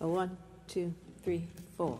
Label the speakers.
Speaker 1: A one, two, three, four.